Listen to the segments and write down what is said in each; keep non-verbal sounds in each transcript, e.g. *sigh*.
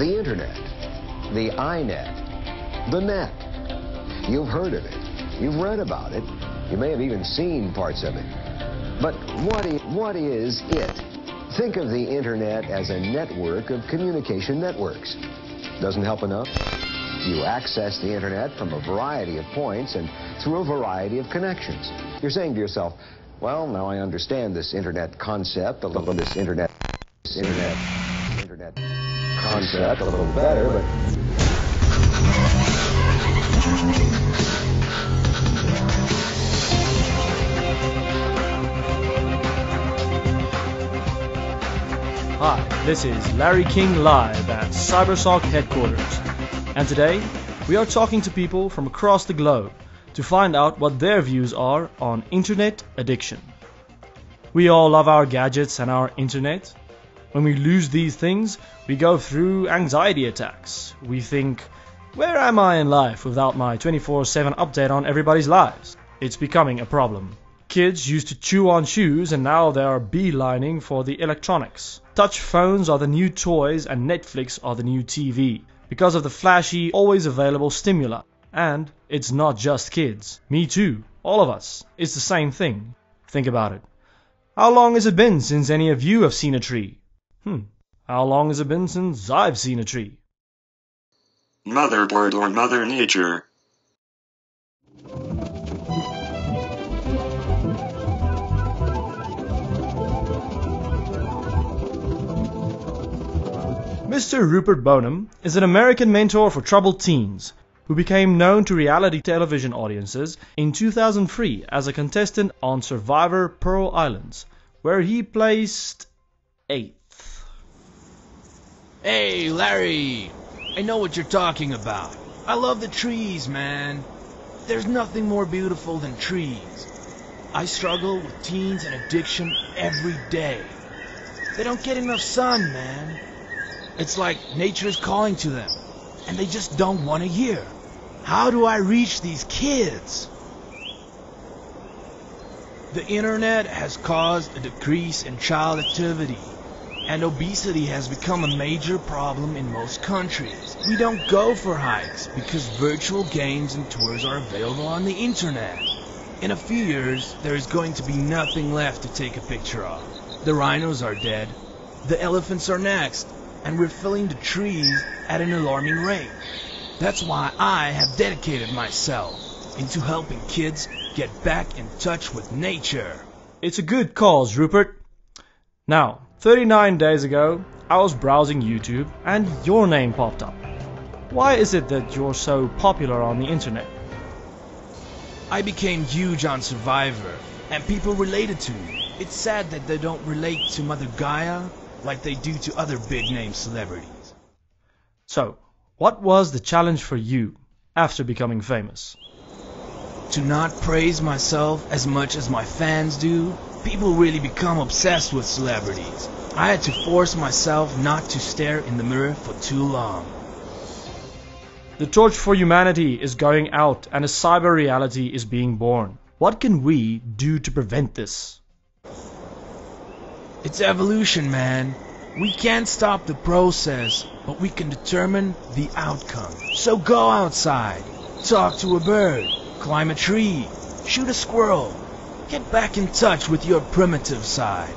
The Internet, the iNet, the net. You've heard of it. You've read about it. You may have even seen parts of it. But what what is it? Think of the Internet as a network of communication networks. Doesn't help enough? You access the Internet from a variety of points and through a variety of connections. You're saying to yourself, well, now I understand this Internet concept, a little this Internet, this Internet, Internet concept a little better, but this is Larry King live at Cybersock headquarters. And today, we are talking to people from across the globe to find out what their views are on internet addiction. We all love our gadgets and our internet. When we lose these things, we go through anxiety attacks. We think, where am I in life without my 24 7 update on everybody's lives? It's becoming a problem. Kids used to chew on shoes and now they are beelining for the electronics. Touch phones are the new toys and Netflix are the new TV because of the flashy, always available stimuli. And it's not just kids. Me too. All of us. It's the same thing. Think about it. How long has it been since any of you have seen a tree? Hmm. How long has it been since I've seen a tree? Motherboard or Mother Nature. Mr. Rupert Boneham is an American mentor for troubled teens who became known to reality television audiences in 2003 as a contestant on Survivor Pearl Islands, where he placed eighth. Hey, Larry! I know what you're talking about. I love the trees, man. There's nothing more beautiful than trees. I struggle with teens and addiction every day. They don't get enough sun, man. It's like nature is calling to them, and they just don't want to hear. How do I reach these kids? The internet has caused a decrease in child activity, and obesity has become a major problem in most countries. We don't go for hikes because virtual games and tours are available on the internet. In a few years, there is going to be nothing left to take a picture of. The rhinos are dead, the elephants are next, and we're felling the trees at an alarming rate. That's why I have dedicated myself into helping kids get back in touch with nature. It's a good cause, Rupert. Now, 39 days ago, I was browsing YouTube and your name popped up. Why is it that you're so popular on the internet? I became huge on Survivor, and people related to me. It's sad that they don't relate to Mother Gaia like they do to other big name celebrities. So, what was the challenge for you after becoming famous? To not praise myself as much as my fans do, people really become obsessed with celebrities. I had to force myself not to stare in the mirror for too long. The torch for humanity is going out and a cyber reality is being born. What can we do to prevent this? It's evolution, man. We can't stop the process, but we can determine the outcome. So go outside, talk to a bird, climb a tree, shoot a squirrel. Get back in touch with your primitive side.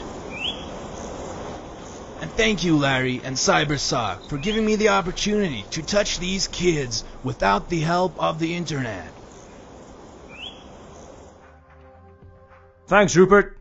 And thank you, Larry and CyberSock, for giving me the opportunity to touch these kids without the help of the internet. Thanks, Rupert.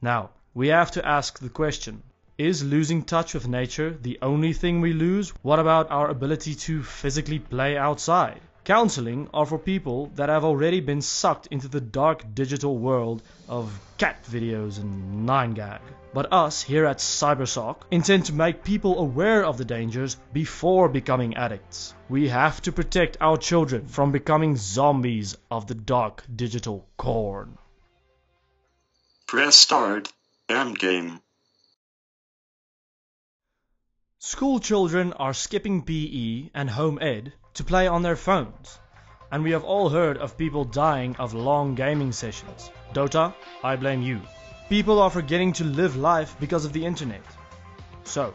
Now, we have to ask the question Is losing touch with nature the only thing we lose? What about our ability to physically play outside? Counseling are for people that have already been sucked into the dark digital world of cat videos and 9gag. But us here at Cybersock intend to make people aware of the dangers before becoming addicts. We have to protect our children from becoming zombies of the dark digital corn. Press start. School children are skipping PE and home ec to play on their phones. And we have all heard of people dying of long gaming sessions. Dota, I blame you. People are forgetting to live life because of the internet. So,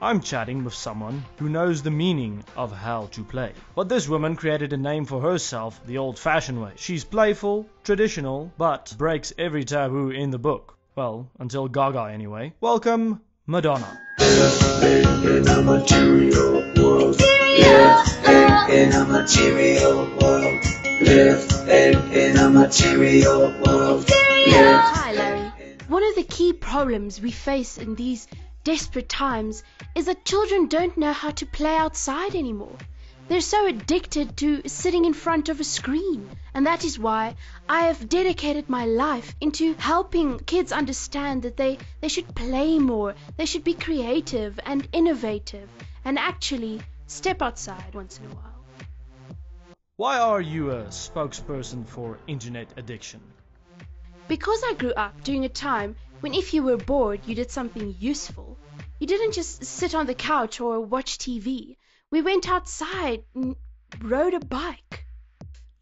I'm chatting with someone who knows the meaning of how to play. But this woman created a name for herself the old fashioned way. She's playful, traditional, but breaks every taboo in the book. Well, until Gaga anyway. Welcome, Madonna. in a material world. Living in a material world. Living in a material world. Hi, Larry. One of the key problems we face in these desperate times is that children don't know how to play outside anymore. They're so addicted to sitting in front of a screen. And that is why I have dedicated my life into helping kids understand that they, they should play more, they should be creative and innovative, and actually step outside once in a while. Why are you a spokesperson for internet addiction? Because I grew up during a time when if you were bored, you did something useful. You didn't just sit on the couch or watch TV. We went outside and rode a bike.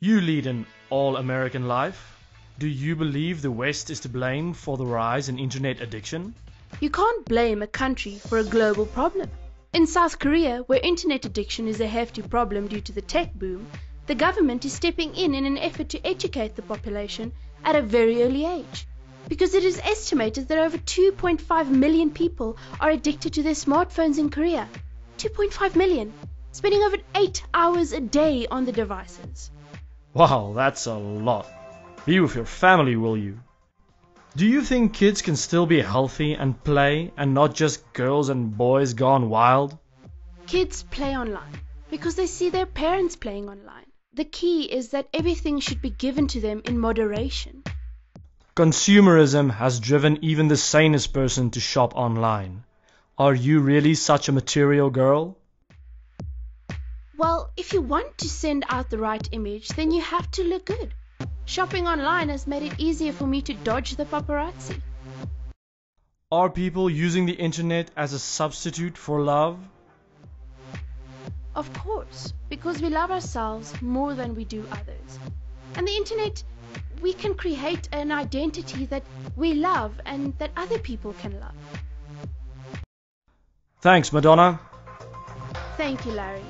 You lead an all American life. Do you believe the West is to blame for the rise in internet addiction? You can't blame a country for a global problem. In South Korea, where internet addiction is a hefty problem due to the tech boom, the government is stepping in in an effort to educate the population at a very early age. Because it is estimated that over 2.5 million people are addicted to their smartphones in Korea. 2.5 million, spending over 8 hours a day on the devices. Wow, that's a lot. Be with your family, will you? Do you think kids can still be healthy and play and not just girls and boys gone wild? Kids play online because they see their parents playing online. The key is that everything should be given to them in moderation. Consumerism has driven even the sanest person to shop online. Are you really such a material girl? Well, if you want to send out the right image, then you have to look good. Shopping online has made it easier for me to dodge the paparazzi. Are people using the internet as a substitute for love? Of course, because we love ourselves more than we do others. And the internet, we can create an identity that we love and that other people can love. Thanks, Madonna. Thank you, Larry.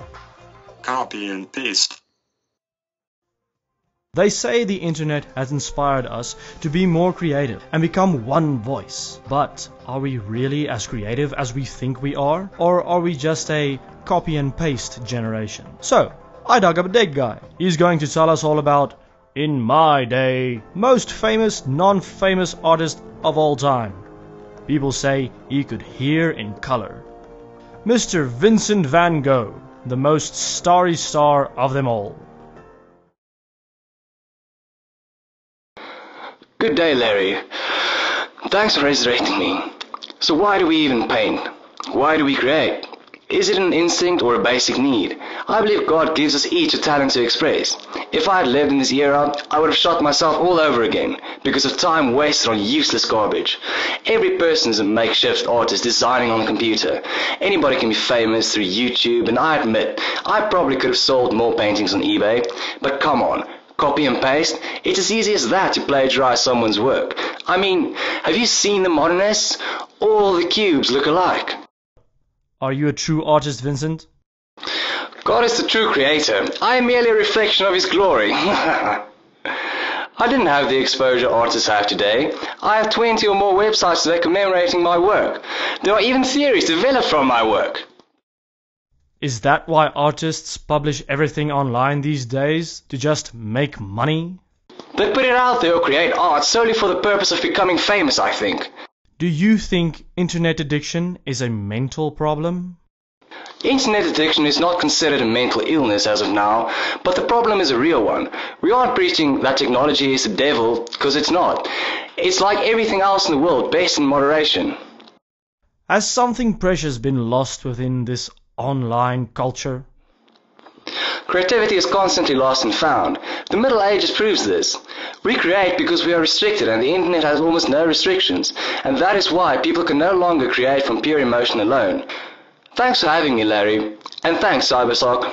Copy and paste. They say the internet has inspired us to be more creative and become one voice. But are we really as creative as we think we are? Or are we just a copy and paste generation? So, I dug up a dead guy. He's going to tell us all about, in my day, most famous non-famous artist of all time. People say he could hear in color. Mr. Vincent van Gogh, the most starry star of them all. Good day, Larry. Thanks for resurrecting me. So why do we even paint? Why do we create? Is it an instinct or a basic need? I believe God gives us each a talent to express. If I had lived in this era, I would have shot myself all over again because of time wasted on useless garbage. Every person is a makeshift artist designing on a computer. Anybody can be famous through YouTube, and I admit, I probably could have sold more paintings on eBay, but come on, copy and paste? It's as easy as that to plagiarize someone's work. I mean, have you seen the modernists? All the cubes look alike. Are you a true artist, Vincent? God is the true creator. I am merely a reflection of his glory. *laughs* I didn't have the exposure artists have today. I have 20 or more websites today commemorating my work. There are even theories developed from my work. Is that why artists publish everything online these days? To just make money? They put it out there or create art solely for the purpose of becoming famous, I think. Do you think internet addiction is a mental problem? Internet addiction is not considered a mental illness as of now, but the problem is a real one. We aren't preaching that technology is the devil, because it's not. It's like everything else in the world, based in moderation. Has something precious been lost within this online culture? Creativity is constantly lost and found. The Middle Ages proves this. We create because we are restricted and the internet has almost no restrictions, and that is why people can no longer create from pure emotion alone. Thanks for having me, Larry. And thanks, Cybersock.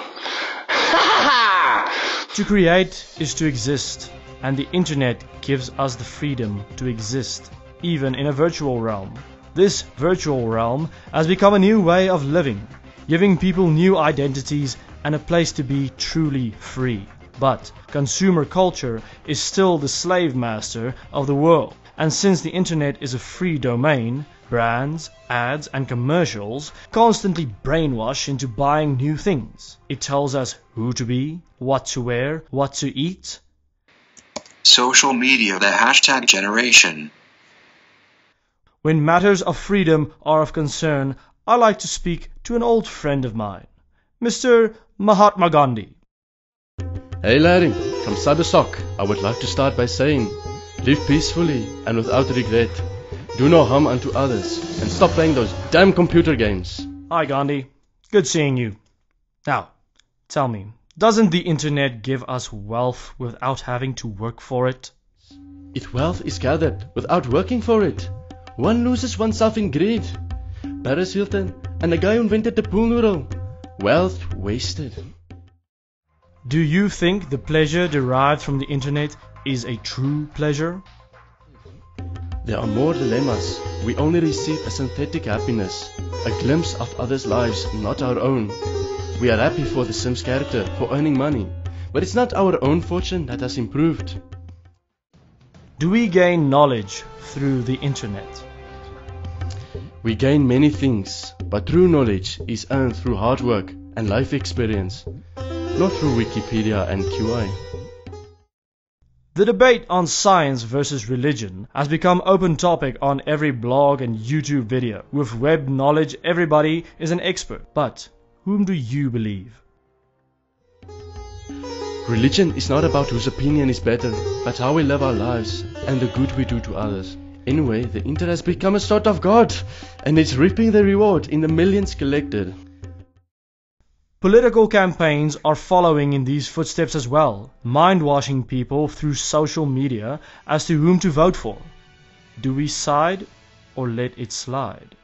*laughs* To create is to exist, and the internet gives us the freedom to exist, even in a virtual realm. This virtual realm has become a new way of living, giving people new identities and a place to be truly free. But consumer culture is still the slave master of the world. And since the internet is a free domain, brands, ads, and commercials constantly brainwash into buying new things. It tells us who to be, what to wear, what to eat. Social media, the hashtag generation. When matters of freedom are of concern, I like to speak to an old friend of mine, Mr. Mahatma Gandhi. Hey Larry, from Cybersock, I would like to start by saying, live peacefully and without regret. Do no harm unto others, and stop playing those damn computer games. Hi Gandhi, good seeing you. Now, tell me, doesn't the internet give us wealth without having to work for it? If wealth is gathered without working for it, one loses oneself in greed. Paris Hilton and the guy who invented the pool noodle. Wealth wasted. Do you think the pleasure derived from the internet is a true pleasure? There are more dilemmas. We only receive a synthetic happiness, a glimpse of others' lives, not our own. We are happy for the Sims character for earning money, but it's not our own fortune that has improved. Do we gain knowledge through the internet? We gain many things, but true knowledge is earned through hard work and life experience, not through Wikipedia and QI. The debate on science versus religion has become open topic on every blog and YouTube video. With web knowledge, everybody is an expert. But whom do you believe? Religion is not about whose opinion is better, but how we live our lives and the good we do to others. Anyway, the internet has become a sort of god, and it's reaping the reward in the millions collected. Political campaigns are following in these footsteps as well, mind-washing people through social media as to whom to vote for. Do we side or let it slide?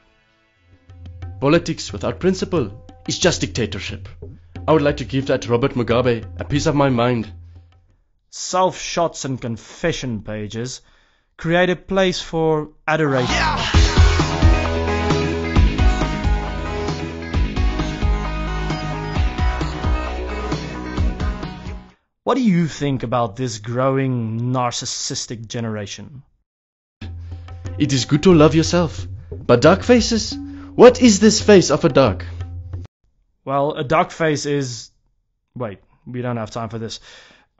Politics without principle is just dictatorship. I would like to give that Robert Mugabe a piece of my mind. Self-shots and confession pages create a place for adoration. What do you think about this growing narcissistic generation? It is good to love yourself, but dark faces? What is this face of a duck? Well, a duck face is. Wait, we don't have time for this.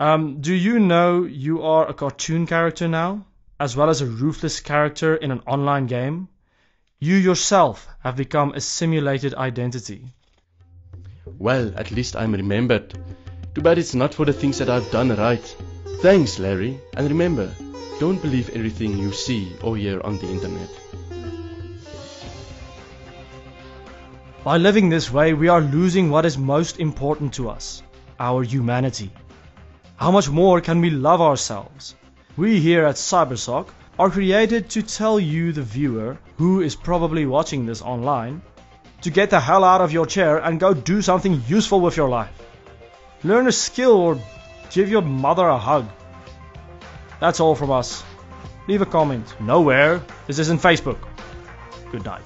Um, do you know you are a cartoon character now, as well as a ruthless character in an online game? You yourself have become a simulated identity. Well, at least I'm remembered. Too bad it's not for the things that I've done right. Thanks, Larry. And remember, don't believe everything you see or hear on the internet. By living this way, we are losing what is most important to us our humanity. How much more can we love ourselves? We here at Cybersock are created to tell you, the viewer, who is probably watching this online, to get the hell out of your chair and go do something useful with your life. Learn a skill or give your mother a hug. That's all from us. Leave a comment. Nowhere. This isn't Facebook. Good night.